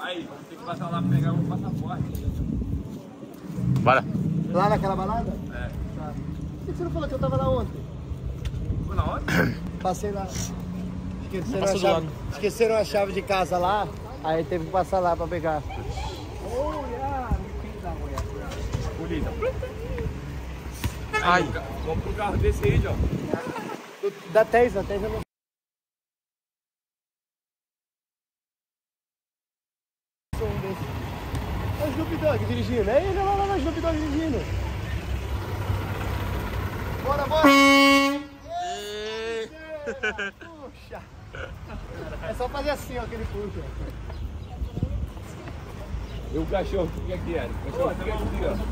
Aí, ter que passar lá pegar o passaporte. Bora. Lá naquela balada? É. Tá. Por que você não falou que eu tava lá ontem? Foi na hora? Passei lá. Esqueceram a, chave, esqueceram a chave de casa lá, aí teve que passar lá pra pegar. Bonita. Ai. Aí, ca- vamos pro carro desse aí, John. Do- Da Tesla, a Tesla não. Som desse. É o Snoop Dogg dirigindo, é ele lá, lá, Snoop Dogg dirigindo. Bora, bora! Puxa! É só fazer assim, ó, que ele puxa. E o cachorro, o que é que era? O cachorro fica aqui, ó.